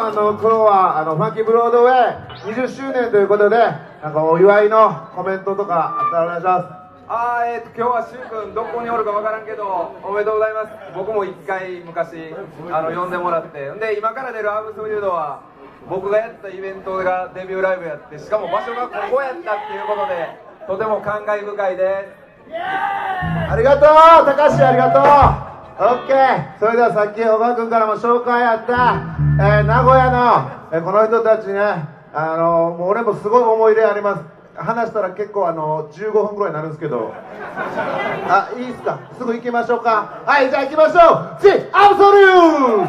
あの今日はあのファンキーブロードウェイ20周年ということでなんかお祝いのコメントとかあったらお願いします。あーえー、と今日はしゅうくんどこにおるかわからんけどおめでとうございます。僕も一回昔あの呼んでもらって。で今から出るアームソリュードは僕がやったイベントがデビューライブやってしかも場所がここやったっていうことでとても感慨深いです。ありがとう！高橋ありがとうオッケーそれではさっき小川君からも紹介あった、えー名古屋の、えーこの人たちねあのもう俺もすごい思い入れあります。話したら結構あの15分ぐらいになるんですけど。あいいですか？すぐ行きましょうか。はいじゃあ行きましょう。THEABSOLUE!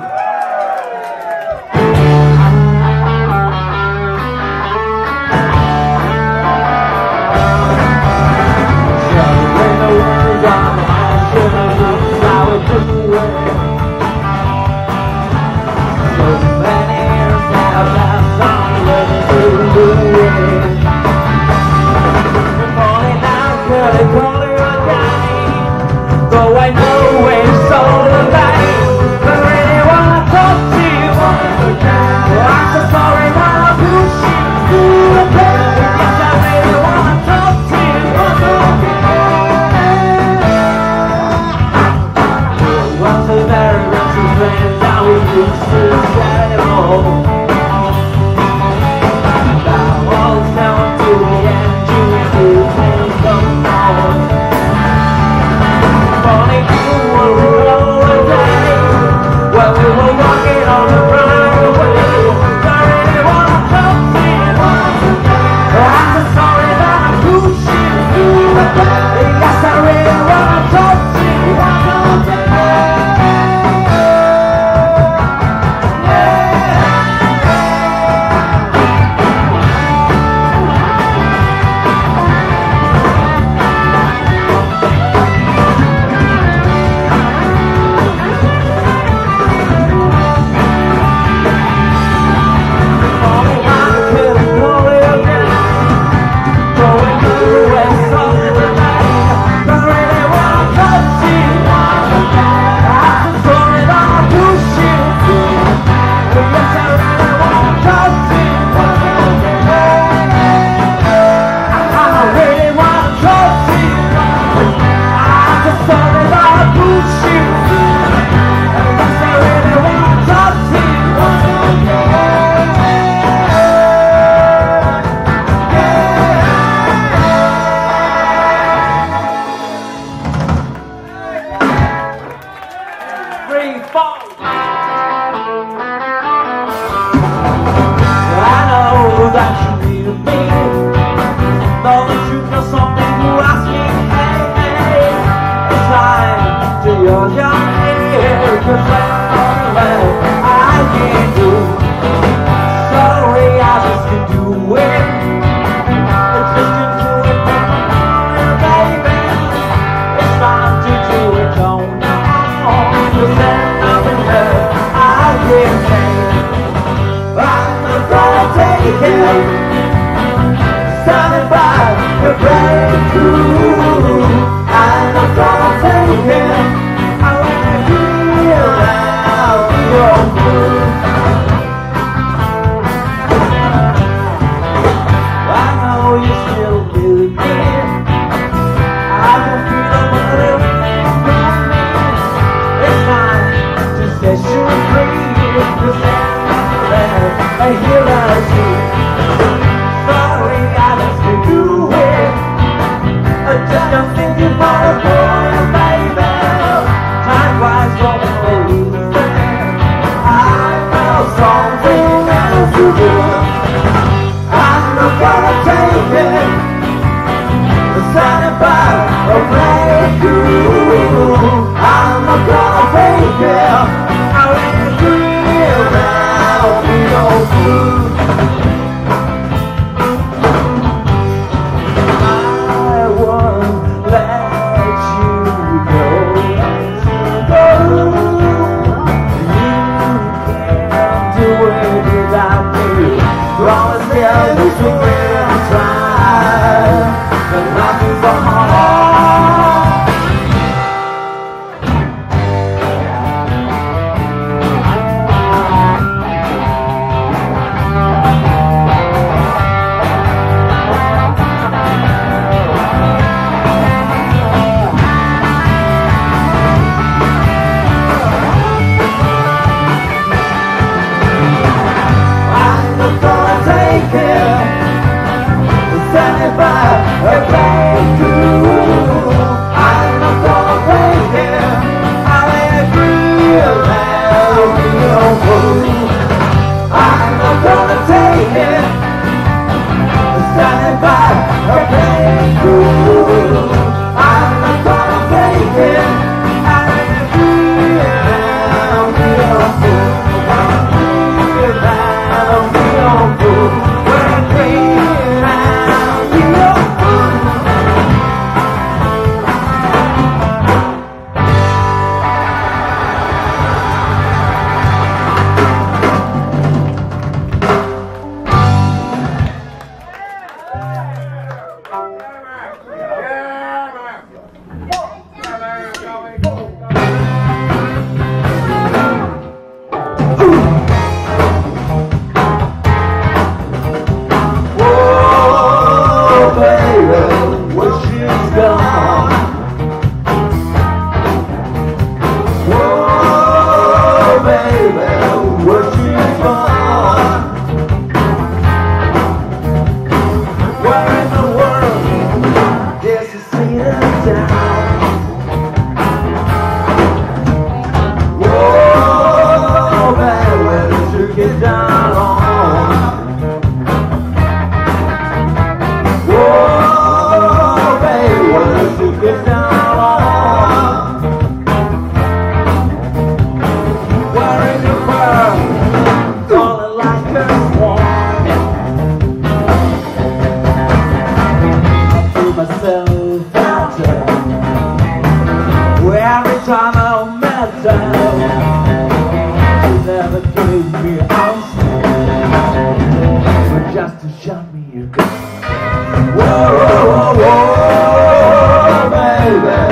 Bye. that you need to be.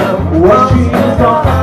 Watching the stars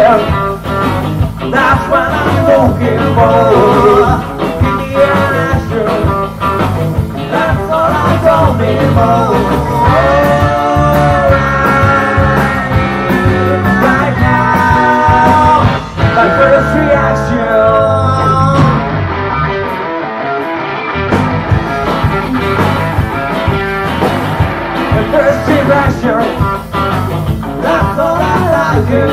yourself. That's what I'm looking for. Give me an answer. That's what I don't for.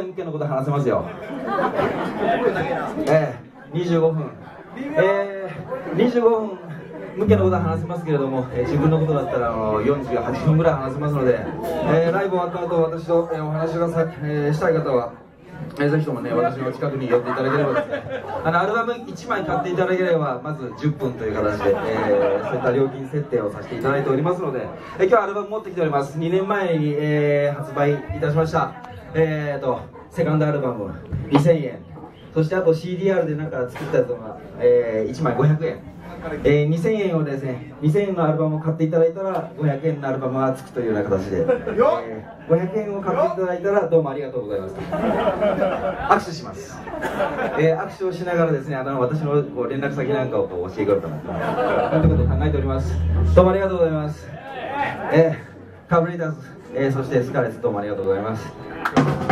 いムッケのこと話せますよ。えー、25分。えー、25分。向けのことは話せますけれども、えー自分のことだったらあの48分ぐらい話せますので、えーライブ終わった後私と、えーお話がさ、えーしたい方は、えーぜひともね私の近くに寄っていただければですねあのアルバム1枚買っていただければまず10分という形で、えーそういった料金設定をさせていただいておりますので、えー今日はアルバム持ってきております2年前に、えー発売いたしましたえーとセカンドアルバム2000円そしてあと CDR でなんか作ったやつが、えー1枚500円えー2000円をですね2000円のアルバムを買っていただいたら500円のアルバムがつくというような形で、えー500円を買っていただいたらどうもありがとうございます。握手します、えー握手をしながらですねあの私のこう連絡先なんかをこう教えてくれたな。んてことを考えております。どうもありがとうございます。えーカブリーダーズ、えーそしてスカレッツどうもありがとうございます Thank you.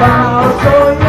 vào tôi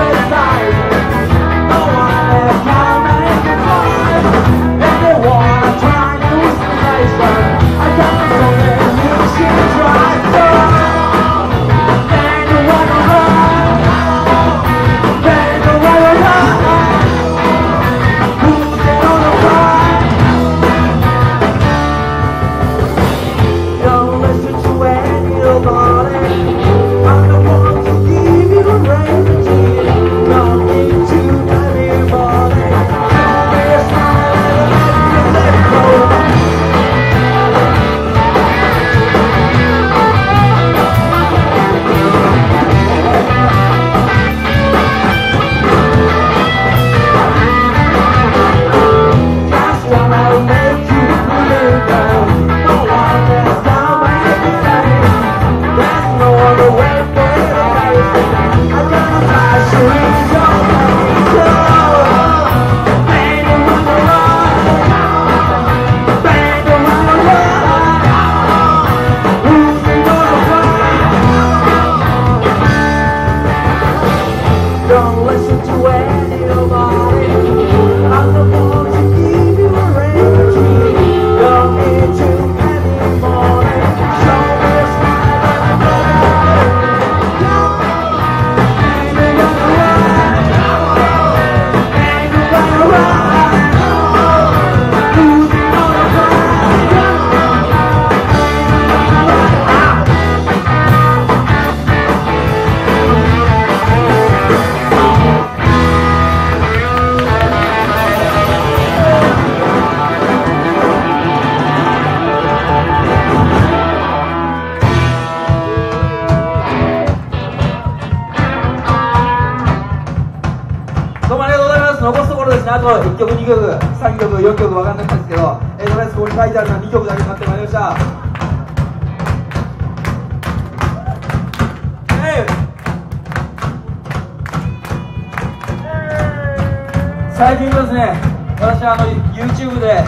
最近ですね私あの YouTube で、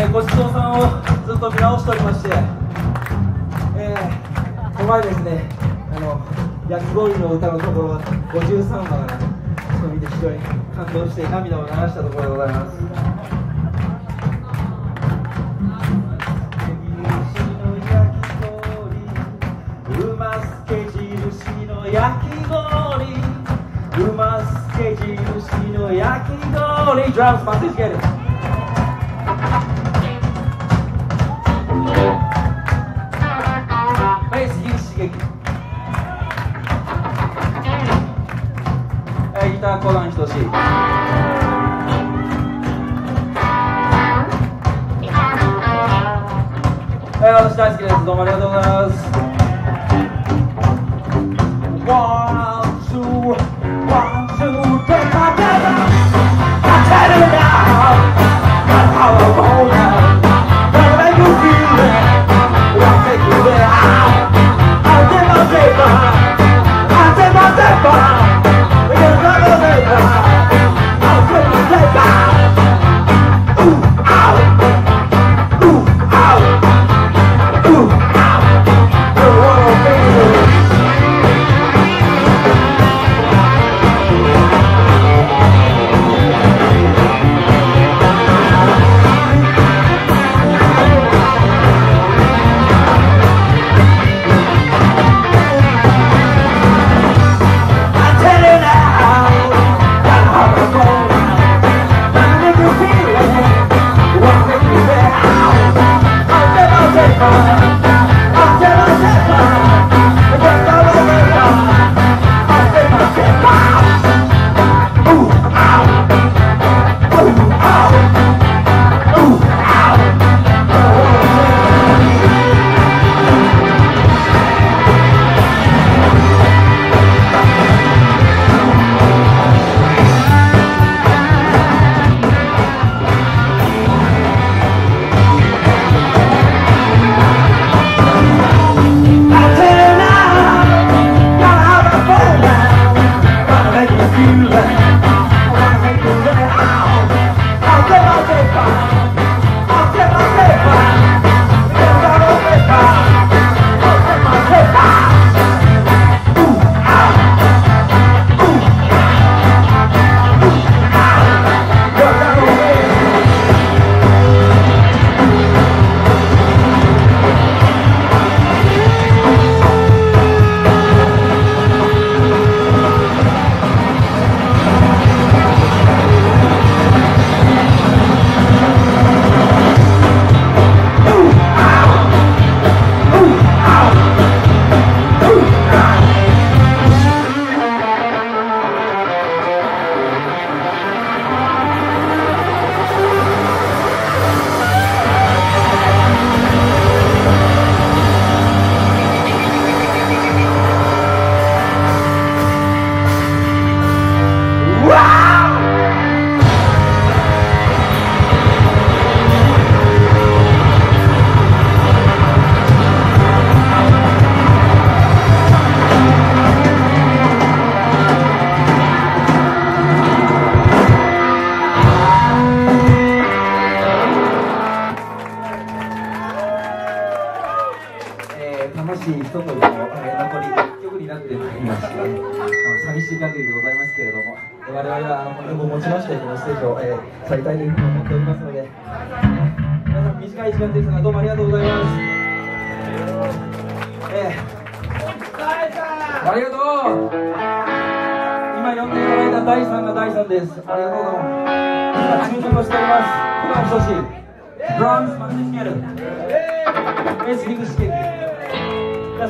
えー、ごちそうさんをずっと見直しておりまして、えー、この前ですねあの焼き氷の歌のところ53話からちょっと見て非常に感動して涙を流したところでございます。drums, but let's get it. colante do jeito. É, os das crianças, Dom Maria Douglas. なるメジリングしていく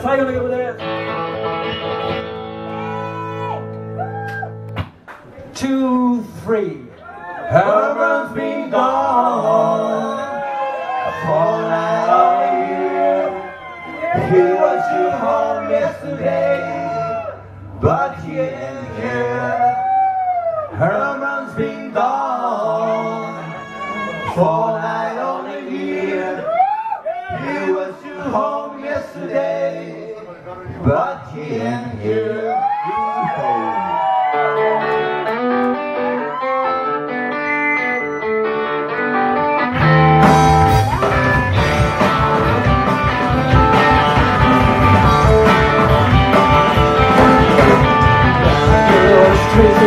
最後の曲で2 3 Heaven's been gone for like a you. He was your home yesterday, but he ain't here. Herman's been gone for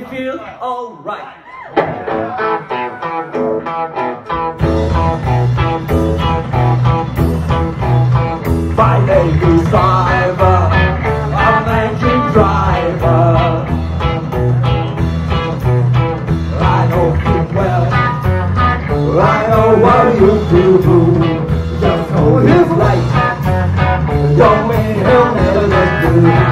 me feel alright. My Driver, driver. I know well, I know what you do. Just hold his light, don't make him